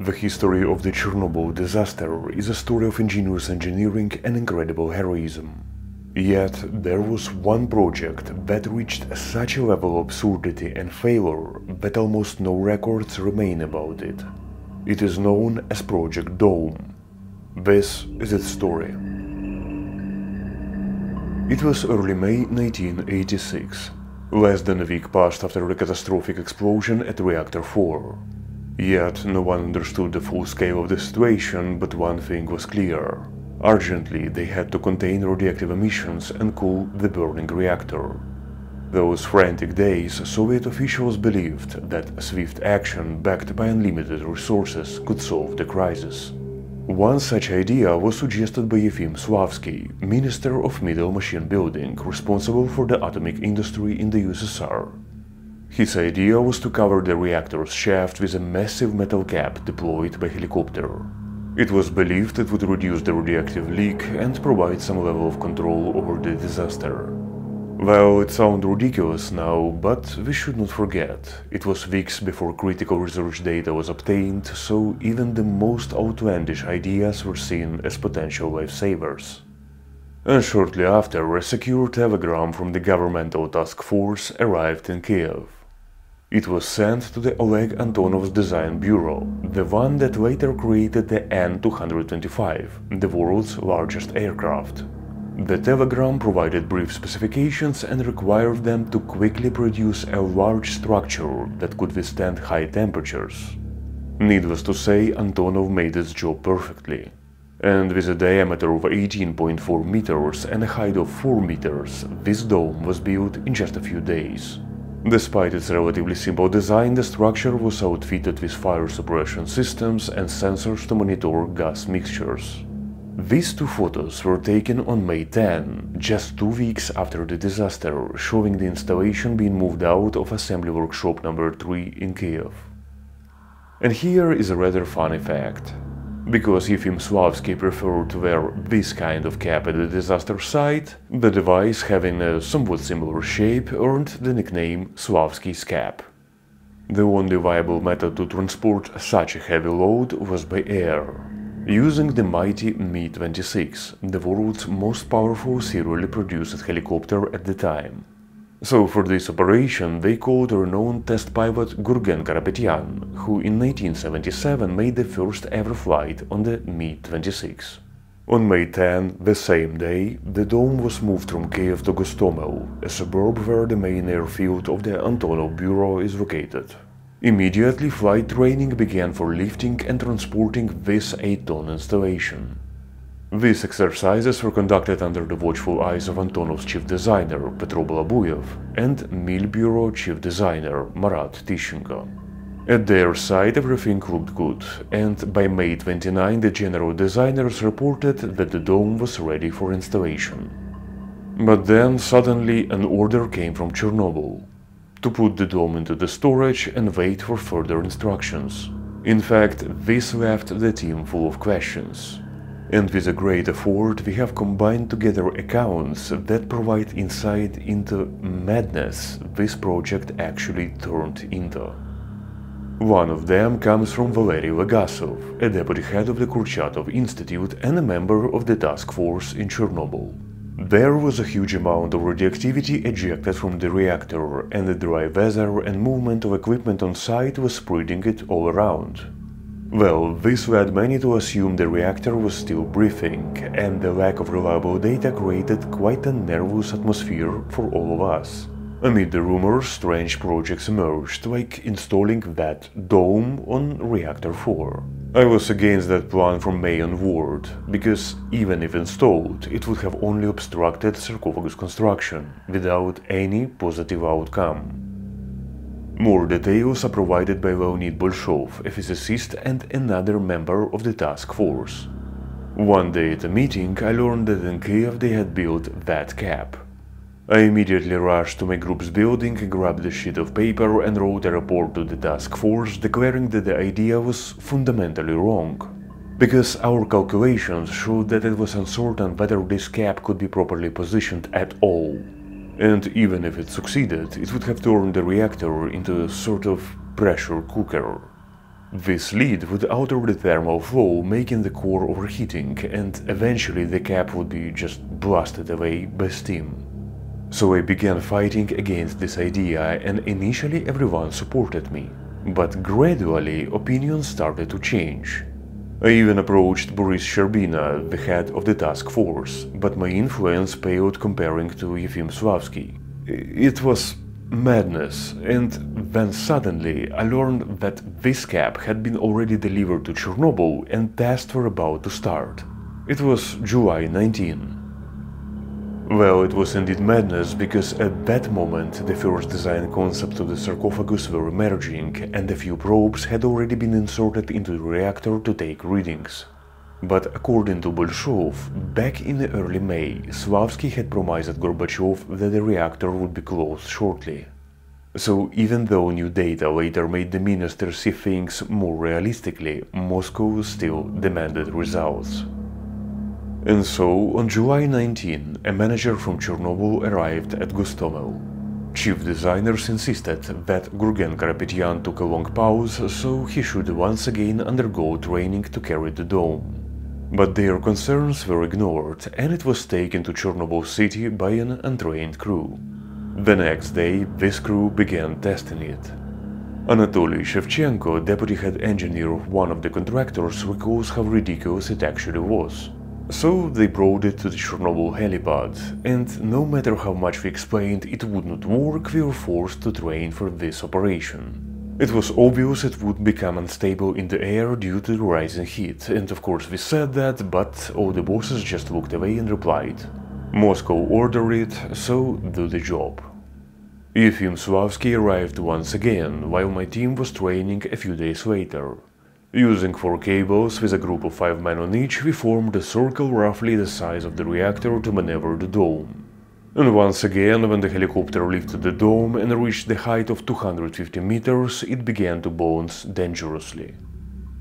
The history of the Chernobyl disaster is a story of ingenious engineering and incredible heroism. Yet there was one project that reached such a level of absurdity and failure that almost no records remain about it. It is known as Project Dome. This is its story. It was early May 1986, less than a week passed after the catastrophic explosion at Reactor 4. Yet no one understood the full scale of the situation, but one thing was clear. Urgently, they had to contain radioactive emissions and cool the burning reactor. Those frantic days, Soviet officials believed that swift action backed by unlimited resources could solve the crisis. One such idea was suggested by Yefim Slavsky, Minister of Middle Machine Building, responsible for the atomic industry in the USSR. His idea was to cover the reactor's shaft with a massive metal cap deployed by helicopter. It was believed it would reduce the radioactive leak and provide some level of control over the disaster. Well, it sounds ridiculous now, but we should not forget, it was weeks before critical research data was obtained, so even the most outlandish ideas were seen as potential lifesavers. And shortly after, a secure telegram from the governmental task force arrived in Kiev. It was sent to the Oleg Antonov's design bureau, the one that later created the AN-225, the world's largest aircraft. The telegram provided brief specifications and required them to quickly produce a large structure that could withstand high temperatures. Needless to say, Antonov made its job perfectly. And with a diameter of 18.4 meters and a height of 4 meters, this dome was built in just a few days. Despite its relatively simple design, the structure was outfitted with fire suppression systems and sensors to monitor gas mixtures. These two photos were taken on May 10, just two weeks after the disaster, showing the installation being moved out of assembly workshop number 3 in Kiev. And here is a rather funny fact. Because if Slavsky preferred to wear this kind of cap at the disaster site, the device having a somewhat similar shape earned the nickname Slavsky's cap. The only viable method to transport such a heavy load was by air, using the mighty Mi-26, the world's most powerful serially produced helicopter at the time. So for this operation they called renowned test pilot Gurgen Karapetyan, who in 1977 made the first ever flight on the Mi-26. On May 10, the same day, the dome was moved from Kiev to Gostomel, a suburb where the main airfield of the Antonov Bureau is located. Immediately flight training began for lifting and transporting this 8-ton installation. These exercises were conducted under the watchful eyes of Antonov's chief designer Petro Balabuyev and Mil Bureau chief designer Marat Tishchenko. At their side everything looked good, and by May 29 the general designers reported that the dome was ready for installation. But then suddenly an order came from Chernobyl to put the dome into the storage and wait for further instructions. In fact, this left the team full of questions. And with a great effort, we have combined together accounts that provide insight into madness this project actually turned into. One of them comes from Valery Legasov, a deputy head of the Kurchatov Institute and a member of the task force in Chernobyl. There was a huge amount of radioactivity ejected from the reactor, and the dry weather and movement of equipment on site was spreading it all around. Well, this led many to assume the reactor was still breathing, and the lack of reliable data created quite a nervous atmosphere for all of us. Amid the rumors, strange projects emerged, like installing that dome on Reactor 4. I was against that plan from May onward, because even if installed, it would have only obstructed sarcophagus construction, without any positive outcome. More details are provided by Leonid Bolshov, a physicist and another member of the task force. One day at a meeting, I learned that in Kiev they had built that cap. I immediately rushed to my group's building, grabbed a sheet of paper and wrote a report to the task force declaring that the idea was fundamentally wrong. Because our calculations showed that it was uncertain whether this cap could be properly positioned at all. And even if it succeeded, it would have turned the reactor into a sort of pressure cooker. This lead would alter the thermal flow, making the core overheating, and eventually the cap would be just blasted away by steam. So I began fighting against this idea, and initially everyone supported me. But gradually opinions started to change. I even approached Boris Shcherbina, the head of the task force, but my influence paled comparing to Yefim Slavsky. It was madness, and then suddenly I learned that this cap had been already delivered to Chernobyl and tests were about to start. It was July 19. Well, it was indeed madness because at that moment the first design concepts of the sarcophagus were emerging and a few probes had already been inserted into the reactor to take readings. But according to Bolshov, back in early May, Slavsky had promised Gorbachev that the reactor would be closed shortly. So even though new data later made the minister see things more realistically, Moscow still demanded results. And so, on July 19, a manager from Chernobyl arrived at Gostomel. Chief designers insisted that Gurgen Karapetyan took a long pause, so he should once again undergo training to carry the dome. But their concerns were ignored, and it was taken to Chernobyl city by an untrained crew. The next day, this crew began testing it. Anatoly Shevchenko, deputy head engineer of one of the contractors, recalls how ridiculous it actually was. So they brought it to the Chernobyl helipad, and no matter how much we explained it would not work, we were forced to train for this operation. It was obvious it would become unstable in the air due to the rising heat, and of course we said that, but all the bosses just looked away and replied, Moscow ordered it, so do the job. Yefim Slavsky arrived once again, while my team was training a few days later. Using four cables with a group of five men on each, we formed a circle roughly the size of the reactor to maneuver the dome. And once again, when the helicopter lifted the dome and reached the height of 250 meters, it began to bounce dangerously.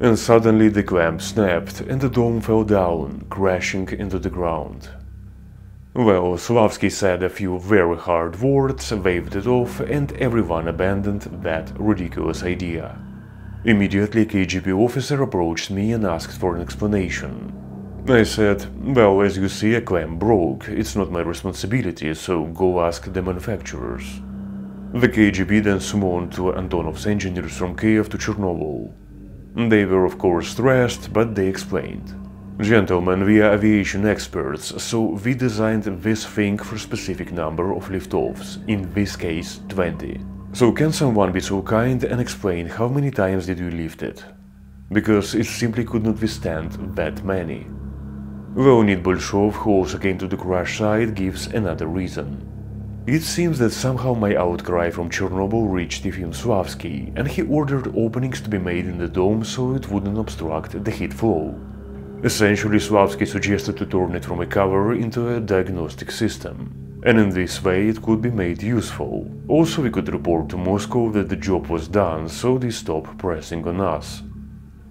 And suddenly the clamp snapped and the dome fell down, crashing into the ground. Well, Slavsky said a few very hard words, waved it off, and everyone abandoned that ridiculous idea. Immediately, a KGB officer approached me and asked for an explanation. I said, well, as you see, a clamp broke, it's not my responsibility, so go ask the manufacturers. The KGB then summoned two Antonov's engineers from Kiev to Chernobyl. They were of course stressed, but they explained. Gentlemen, we are aviation experts, so we designed this thing for a specific number of liftoffs, in this case 20. So can someone be so kind and explain how many times did you lift it? Because it simply could not withstand that many. Leonid Bolshov, who also came to the crash site, gives another reason. It seems that somehow my outcry from Chernobyl reached Yefim Slavsky, and he ordered openings to be made in the dome so it wouldn't obstruct the heat flow. Essentially, Slavsky suggested to turn it from a cover into a diagnostic system, and in this way it could be made useful. Also, we could report to Moscow that the job was done, so they stopped pressing on us.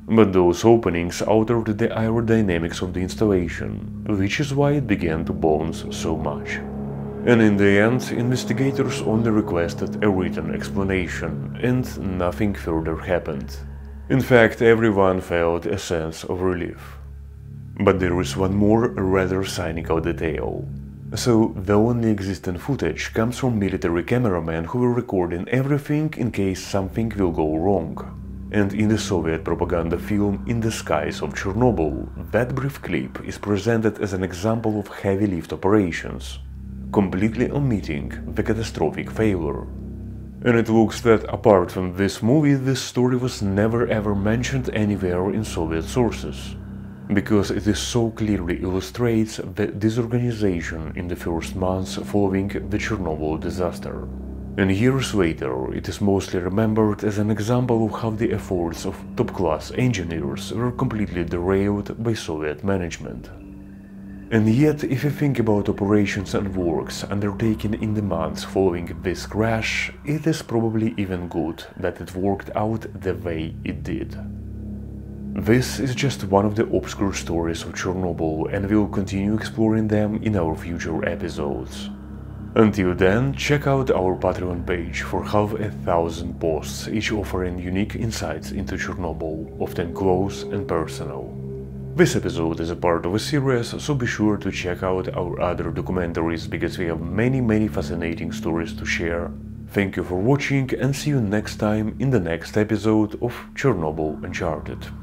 But those openings altered the aerodynamics of the installation, which is why it began to bounce so much. And in the end, investigators only requested a written explanation, and nothing further happened. In fact, everyone felt a sense of relief. But there is one more rather cynical detail. So, the only existing footage comes from military cameramen who were recording everything in case something will go wrong and in the Soviet propaganda film In the Skies of Chernobyl, that brief clip is presented as an example of heavy lift operations, completely omitting the catastrophic failure. And it looks that apart from this movie, this story was never ever mentioned anywhere in Soviet sources, because it is so clearly illustrates the disorganization in the first months following the Chernobyl disaster. And years later, it is mostly remembered as an example of how the efforts of top-class engineers were completely derailed by Soviet management. And yet, if you think about operations and works undertaken in the months following this crash, it is probably even good that it worked out the way it did. This is just one of the obscure stories of Chernobyl and we'll continue exploring them in our future episodes. Until then, check out our Patreon page for half a thousand posts, each offering unique insights into Chernobyl, often close and personal. This episode is a part of a series, so be sure to check out our other documentaries because we have many many fascinating stories to share. Thank you for watching and see you next time in the next episode of Chernobyl Uncharted.